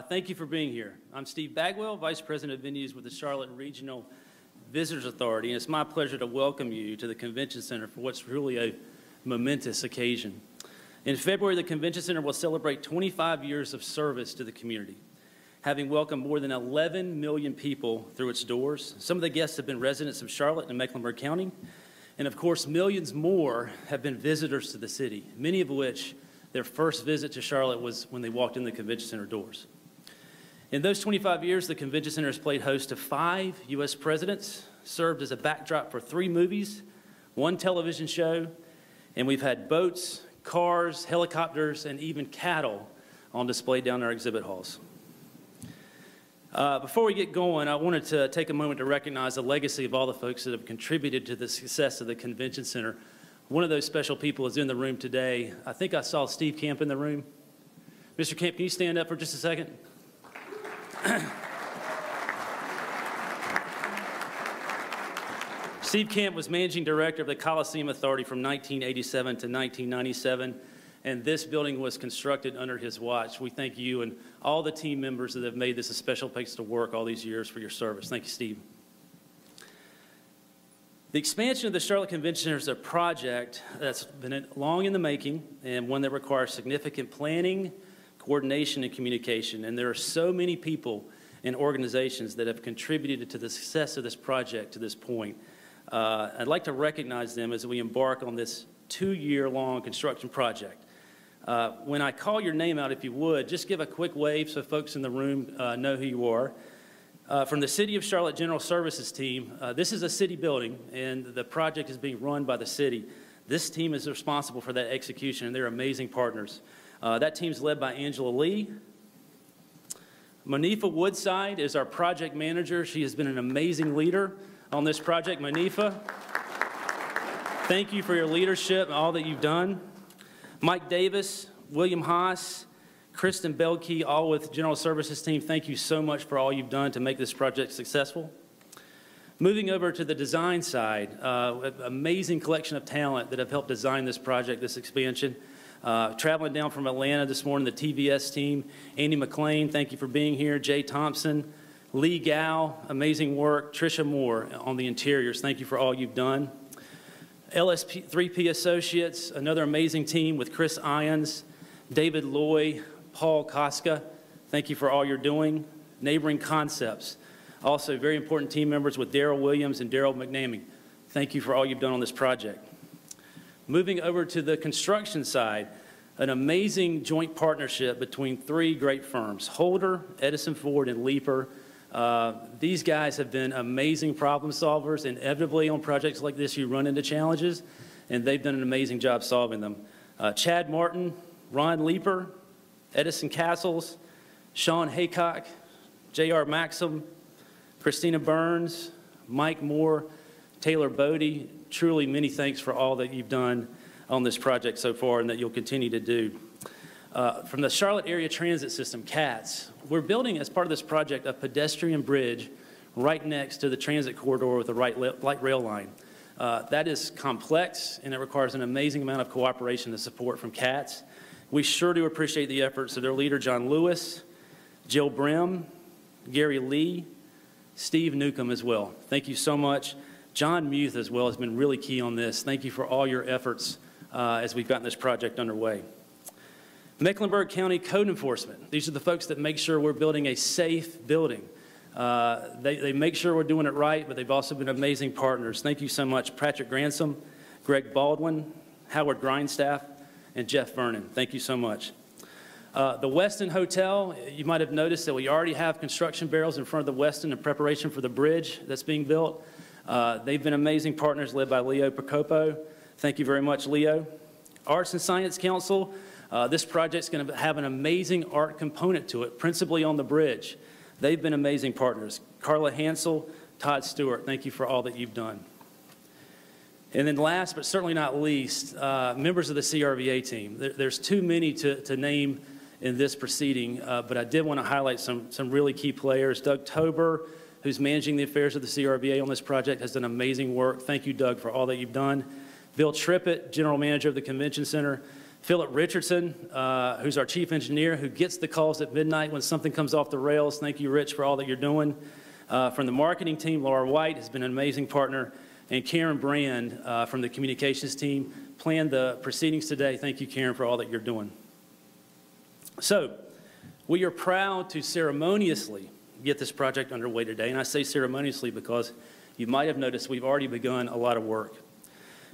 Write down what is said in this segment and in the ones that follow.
Uh, thank you for being here. I'm Steve Bagwell, Vice President of Venues with the Charlotte Regional Visitors Authority, and it's my pleasure to welcome you to the Convention Center for what's really a momentous occasion. In February, the Convention Center will celebrate 25 years of service to the community, having welcomed more than 11 million people through its doors. Some of the guests have been residents of Charlotte and Mecklenburg County, and of course, millions more have been visitors to the city, many of which their first visit to Charlotte was when they walked in the Convention Center doors. In those 25 years, the Convention Center has played host to five U.S. presidents, served as a backdrop for three movies, one television show, and we've had boats, cars, helicopters, and even cattle on display down our exhibit halls. Uh, before we get going, I wanted to take a moment to recognize the legacy of all the folks that have contributed to the success of the Convention Center. One of those special people is in the room today. I think I saw Steve Camp in the room. Mr. Camp, can you stand up for just a second? Steve Camp was managing director of the Coliseum Authority from 1987 to 1997, and this building was constructed under his watch. We thank you and all the team members that have made this a special place to work all these years for your service. Thank you, Steve. The expansion of the Charlotte Convention is a project that's been long in the making and one that requires significant planning, coordination, and communication. And there are so many people and organizations that have contributed to the success of this project to this point. Uh, I'd like to recognize them as we embark on this two-year-long construction project. Uh, when I call your name out, if you would, just give a quick wave so folks in the room uh, know who you are. Uh, from the City of Charlotte General Services team, uh, this is a city building, and the project is being run by the city. This team is responsible for that execution, and they're amazing partners. Uh, that team's led by Angela Lee. Manifa Woodside is our project manager. She has been an amazing leader on this project. Manifa, thank you for your leadership and all that you've done. Mike Davis, William Haas, Kristen Belkey, all with General Services team, thank you so much for all you've done to make this project successful. Moving over to the design side, uh, amazing collection of talent that have helped design this project, this expansion. Uh, traveling down from Atlanta this morning, the TVS team, Andy McLean, thank you for being here. Jay Thompson, Lee Gow, amazing work. Trisha Moore on the interiors, thank you for all you've done. LS3P Associates, another amazing team with Chris Ions, David Loy, Paul Koska, thank you for all you're doing. Neighboring Concepts, also very important team members with Daryl Williams and Daryl McNamee. Thank you for all you've done on this project. Moving over to the construction side, an amazing joint partnership between three great firms, Holder, Edison Foard, and Leeper, uh, these guys have been amazing problem solvers. Inevitably, on projects like this, you run into challenges, and they've done an amazing job solving them. Uh, Chad Martin, Ron Leeper, Edison Castles, Sean Haycock, J.R. Maxim, Christina Burns, Mike Moore, Taylor Bodie. Truly, many thanks for all that you've done on this project so far and that you'll continue to do. Uh, from the Charlotte Area Transit System, CATS, we're building as part of this project a pedestrian bridge right next to the transit corridor with the right light rail line. Uh, that is complex and it requires an amazing amount of cooperation and support from CATS. We sure do appreciate the efforts of their leader, John Lewis, Jill Brim, Gary Lee, Steve Newcomb as well. Thank you so much. John Muth as well has been really key on this. Thank you for all your efforts uh, as we've gotten this project underway. Mecklenburg County Code Enforcement. These are the folks that make sure we're building a safe building. Uh, they, they make sure we're doing it right, but they've also been amazing partners. Thank you so much, Patrick Granson, Greg Baldwin, Howard Grindstaff, and Jeff Vernon. Thank you so much. Uh, the Westin Hotel, you might have noticed that we already have construction barrels in front of the Westin in preparation for the bridge that's being built. Uh, they've been amazing partners led by Leo Procopo. Thank you very much, Leo. Arts and Science Council, uh, this project's going to have an amazing art component to it, principally on the bridge. They've been amazing partners. Carla Hansel, Todd Stewart, thank you for all that you've done. And then last, but certainly not least, uh, members of the CRVA team. There, there's too many to, to name in this proceeding, uh, but I did want to highlight some, some really key players. Doug Tober, who's managing the affairs of the CRVA on this project, has done amazing work. Thank you, Doug, for all that you've done. Bill Trippett, General Manager of the Convention Center, Philip Richardson, uh, who's our chief engineer, who gets the calls at midnight when something comes off the rails. Thank you, Rich, for all that you're doing. Uh, From the marketing team, Laura White has been an amazing partner, and Karen Brand uh, from the communications team planned the proceedings today. Thank you, Karen, for all that you're doing. So, we are proud to ceremoniously get this project underway today, and I say ceremoniously because you might have noticed we've already begun a lot of work.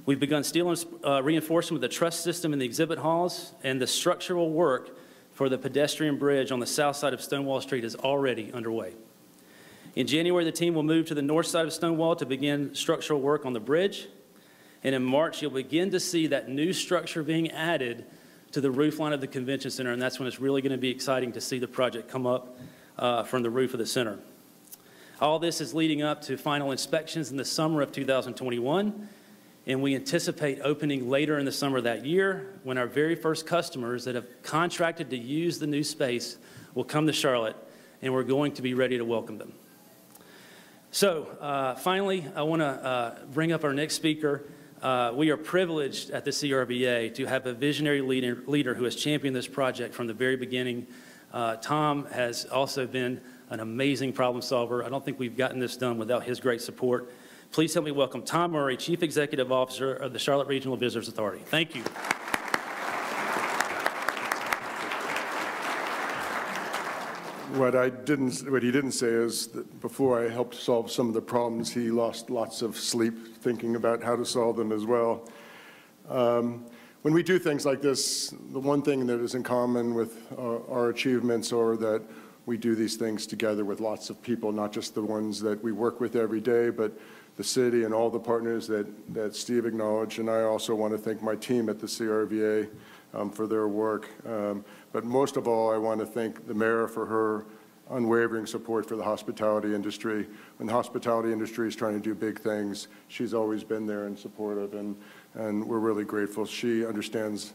We've begun steel uh, reinforcement of the truss system in the exhibit halls, and the structural work for the pedestrian bridge on the south side of Stonewall Street is already underway. In January, the team will move to the north side of Stonewall to begin structural work on the bridge. And in March, you'll begin to see that new structure being added to the roofline of the convention center, and that's when it's really going to be exciting to see the project come up uh, from the roof of the center. All this is leading up to final inspections in the summer of 2021, and we anticipate opening later in the summer that year when our very first customers that have contracted to use the new space will come to Charlotte, and we're going to be ready to welcome them. So, uh, finally, I want to uh, bring up our next speaker. Uh, we are privileged at the CRVA to have a visionary leader, leader who has championed this project from the very beginning. Uh, Tom has also been an amazing problem solver. I don't think we've gotten this done without his great support. Please help me welcome Tom Murray, Chief Executive Officer of the Charlotte Regional Visitors Authority. Thank you. What I didn't, what he didn't say is that before I helped solve some of the problems, he lost lots of sleep thinking about how to solve them as well. Um, when we do things like this, the one thing that is in common with our, our achievements are that we do these things together with lots of people, not just the ones that we work with every day, but the city and all the partners that, that Steve acknowledged. And I also want to thank my team at the CRVA um, for their work. Um, but most of all, I want to thank the mayor for her unwavering support for the hospitality industry. When the hospitality industry is trying to do big things, she's always been there and supportive, and, and we're really grateful. She understands,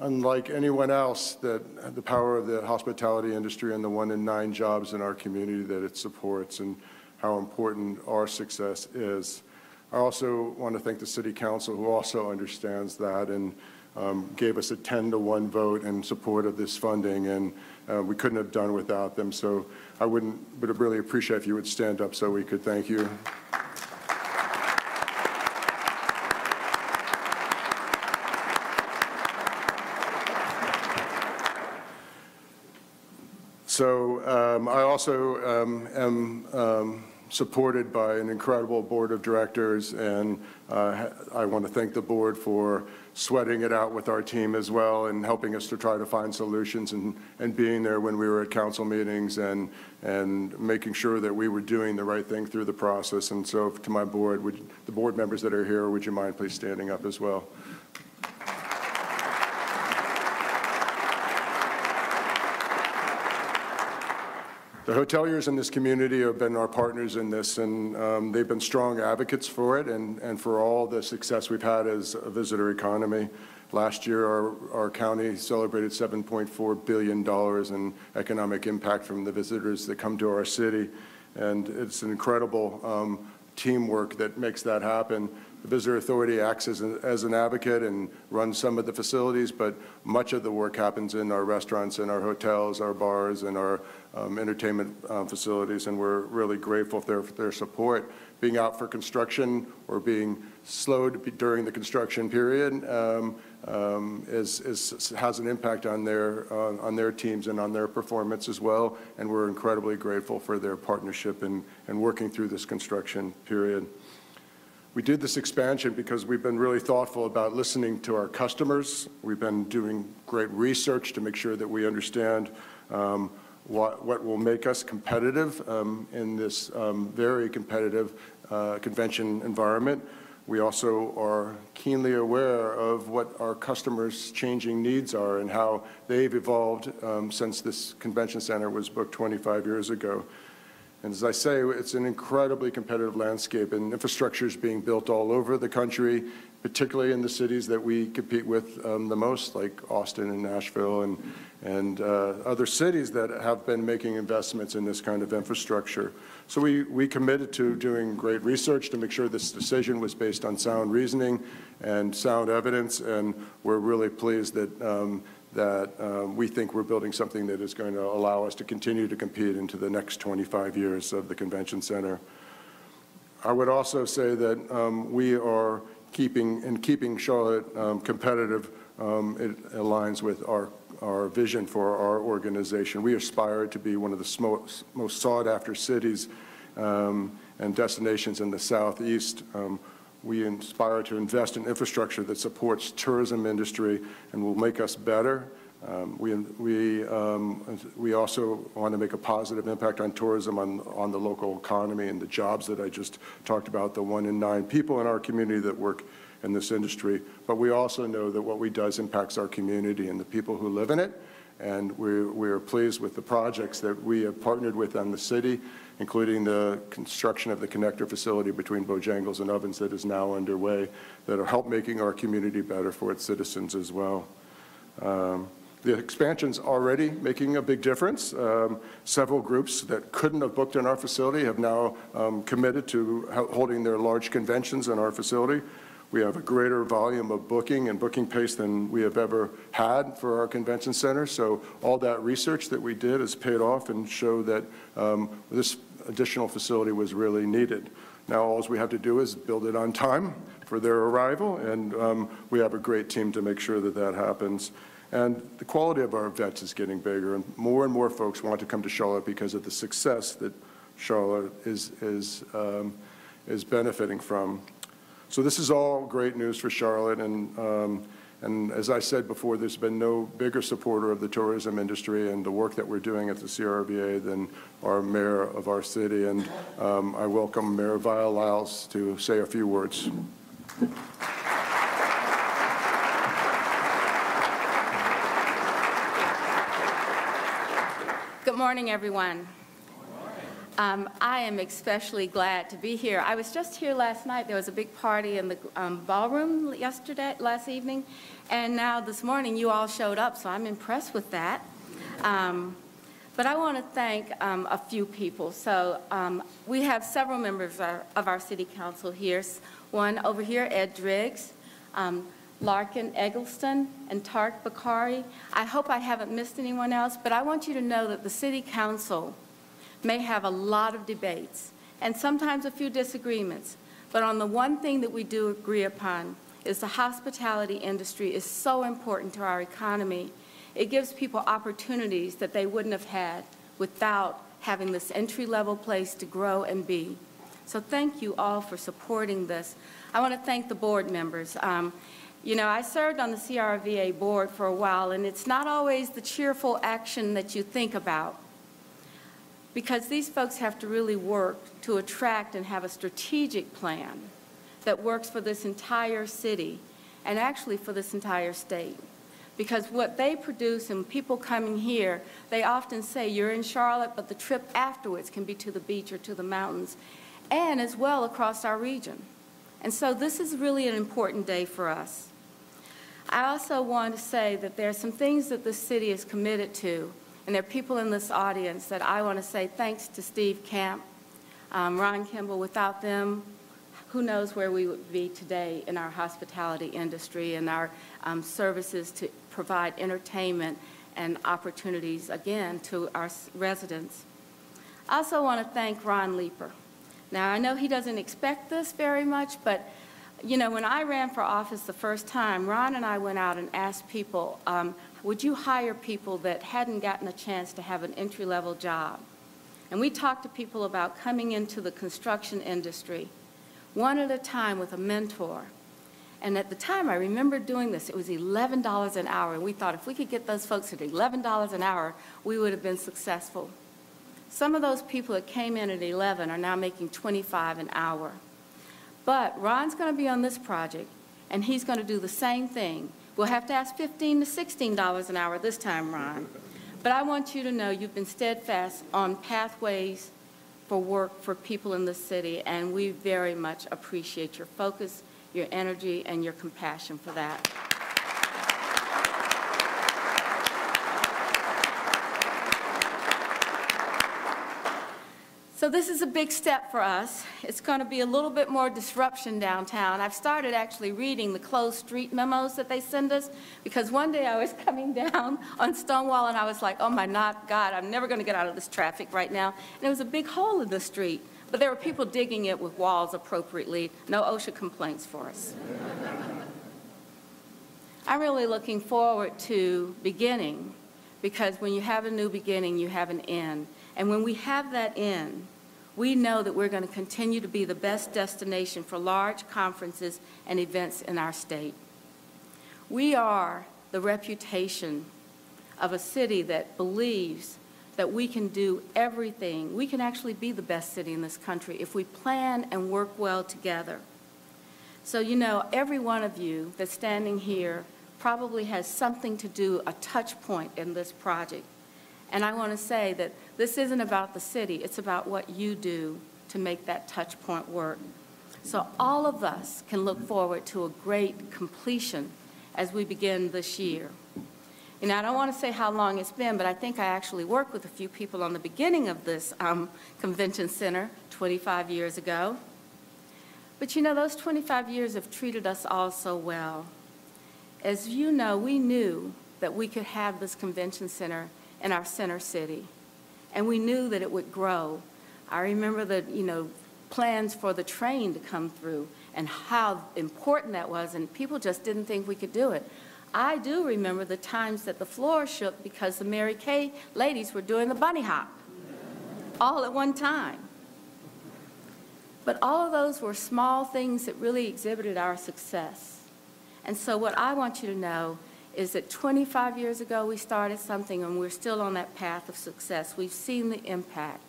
unlike anyone else, that the power of the hospitality industry and the one in nine jobs in our community that it supports. And how important our success is. I also want to thank the City Council, who also understands that and um, gave us a 10 to 1 vote in support of this funding, and uh, we couldn't have done without them. So I wouldn't, would really appreciate if you would stand up so we could thank you. So um, I also um, am um, supported by an incredible board of directors, and uh, I want to thank the board for sweating it out with our team as well and helping us to try to find solutions and, and being there when we were at council meetings and, and making sure that we were doing the right thing through the process. And so to my board, would, the board members that are here, would you mind please standing up as well? The hoteliers in this community have been our partners in this, and um, they've been strong advocates for it and, and for all the success we've had as a visitor economy. Last year, our, our county celebrated $7.4 billion in economic impact from the visitors that come to our city, and it's an incredible um, teamwork that makes that happen. The Visitor Authority acts as, a, as, an advocate and runs some of the facilities, but much of the work happens in our restaurants and our hotels, our bars, and our um, entertainment um, facilities, and we're really grateful for their, for their, support. Being out for construction or being slowed during the construction period um, um, is, is, has an impact on their, uh, on their teams and on their performance as well, and we're incredibly grateful for their partnership in, in working through this construction period. We did this expansion because we've been really thoughtful about listening to our customers. We've been doing great research to make sure that we understand um, what, what, will make us competitive um, in this um, very competitive uh, convention environment. We also are keenly aware of what our customers' changing needs are and how they've evolved um, since this convention center was booked 25 years ago. And as I say, it's an incredibly competitive landscape, and infrastructure is being built all over the country, particularly in the cities that we compete with um, the most, like Austin and Nashville and, and uh, other cities that have been making investments in this kind of infrastructure. So we, we committed to doing great research to make sure this decision was based on sound reasoning and sound evidence, and we're really pleased that, um, that um, we think we're building something that is going to allow us to continue to compete into the next 25 years of the convention center. I would also say that um, we are keeping, in keeping Charlotte um, competitive, um, it aligns with our, our vision for our organization. We aspire to be one of the most sought-after cities um, and destinations in the southeast. We aspire to invest in infrastructure that supports tourism industry and will make us better. Um, we, we, um, we also want to make a positive impact on tourism, on, on the local economy and the jobs that I just talked about, the one in nine people in our community that work in this industry. But we also know that what we does impacts our community and the people who live in it. And we're, we're pleased with the projects that we have partnered with on the city, including the construction of the connector facility between Bojangles and Ovens that is now underway, that will help making our community better for its citizens as well. Um, the expansion's already making a big difference. Um, several groups that couldn't have booked in our facility have now um, committed to holding their large conventions in our facility. We have a greater volume of booking and booking pace than we have ever had for our convention center. So all that research that we did has paid off and showed that um, this additional facility was really needed. Now, all we have to do is build it on time for their arrival, and um, we have a great team to make sure that that happens. And the quality of our events is getting bigger, and more and more folks want to come to Charlotte because of the success that Charlotte is, is, um, is benefiting from. So this is all great news for Charlotte, and, um, and as I said before, there's been no bigger supporter of the tourism industry and the work that we're doing at the CRVA than our mayor of our city, and um, I welcome Mayor Vi Lyles to say a few words. Good morning, everyone. Um, I am especially glad to be here. I was just here last night. There was a big party in the um, ballroom yesterday, last evening, and now this morning you all showed up, so I'm impressed with that. Um, but I want to thank um, a few people. So um, we have several members of our, of our city council here. One over here, Ed Driggs. Um, Larken Egleston and Tariq Bokhari. I hope I haven't missed anyone else, but I want you to know that the City Council may have a lot of debates and sometimes a few disagreements, but on the one thing that we do agree upon is the hospitality industry is so important to our economy. It gives people opportunities that they wouldn't have had without having this entry-level place to grow and be. So thank you all for supporting this. I want to thank the board members. Um, you know, I served on the CRVA board for a while, and it's not always the cheerful action that you think about because these folks have to really work to attract and have a strategic plan that works for this entire city and actually for this entire state. Because what they produce and people coming here, they often say, you're in Charlotte, but the trip afterwards can be to the beach or to the mountains, and as well across our region. And so this is really an important day for us. I also want to say that there are some things that the city is committed to, and there are people in this audience that I want to say thanks to Steve Camp, um, Ron Kimble. Without them, who knows where we would be today in our hospitality industry and our um, services to provide entertainment and opportunities, again, to our residents. I also want to thank Ron Leeper. Now, I know he doesn't expect this very much, but you know, when I ran for office the first time, Ron and I went out and asked people, um, would you hire people that hadn't gotten a chance to have an entry-level job? And we talked to people about coming into the construction industry, one at a time with a mentor. And at the time, I remember doing this. It was $11 an hour, and we thought if we could get those folks at $11 an hour, we would have been successful. Some of those people that came in at 11 are now making 25 an hour. But Ron's going to be on this project, and he's going to do the same thing. We'll have to ask 15 to $16 an hour this time, Ron. But I want you to know you've been steadfast on pathways for work for people in the city, and we very much appreciate your focus, your energy, and your compassion for that. So this is a big step for us. It's going to be a little bit more disruption downtown. I've started actually reading the closed street memos that they send us, because one day I was coming down on Stonewall and I was like, oh my God, I'm never going to get out of this traffic right now. And there was a big hole in the street, but there were people digging it with walls appropriately. No OSHA complaints for us. I'm really looking forward to beginning, because when you have a new beginning, you have an end. And when we have that in, we know that we're going to continue to be the best destination for large conferences and events in our state. We are the reputation of a city that believes that we can do everything. We can actually be the best city in this country if we plan and work well together. So, you know, every one of you that's standing here probably has something to do, a touch point in this project. And I want to say that this isn't about the city, it's about what you do to make that touch point work. So all of us can look forward to a great completion as we begin this year. And I don't want to say how long it's been, but I think I actually worked with a few people on the beginning of this um, convention center 25 years ago. But you know, those 25 years have treated us all so well. As you know, we knew that we could have this convention center in our center city. And we knew that it would grow. I remember the, you know, plans for the train to come through and how important that was, and people just didn't think we could do it. I do remember the times that the floor shook because the Mary Kay ladies were doing the bunny hop all at one time. But all of those were small things that really exhibited our success. And so what I want you to know is that 25 years ago we started something and we're still on that path of success. We've seen the impact.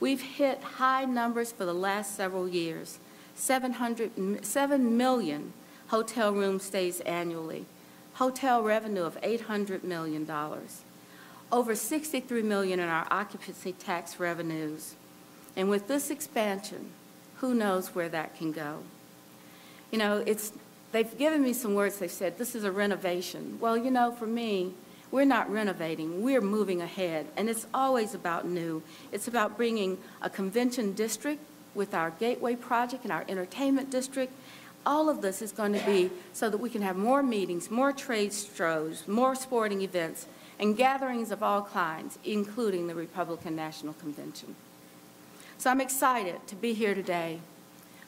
We've hit high numbers for the last several years, 700, 7 million hotel room stays annually, hotel revenue of $800 million, over 63 million in our occupancy tax revenues. And with this expansion, who knows where that can go? You know, it's They've given me some words. They've said, this is a renovation. Well, you know, for me, we're not renovating. We're moving ahead. And it's always about new. It's about bringing a convention district with our Gateway project and our entertainment district. All of this is going to be so that we can have more meetings, more trade shows, more sporting events, and gatherings of all kinds, including the Republican National Convention. So I'm excited to be here today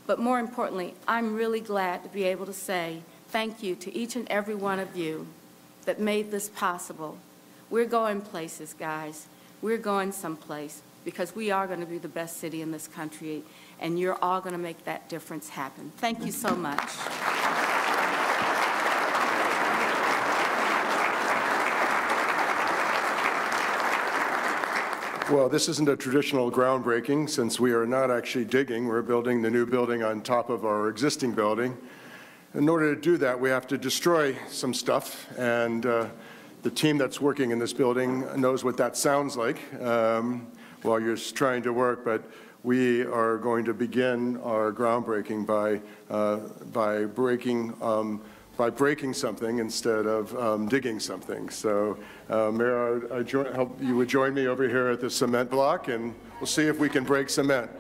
but more importantly, I'm really glad to be able to say thank you to each and every one of you that made this possible. We're going places, guys. We're going someplace because we are going to be the best city in this country, and you're all going to make that difference happen. Thank you so much. Well, this isn't a traditional groundbreaking since we are not actually digging. We're building the new building on top of our existing building. In order to do that, we have to destroy some stuff, and uh, the team that's working in this building knows what that sounds like um, while you're trying to work, but we are going to begin our groundbreaking by, uh, by breaking um, by breaking something instead of um, digging something. So, uh, Mayor, I, I help, you would join me over here at the cement block, and we'll see if we can break cement.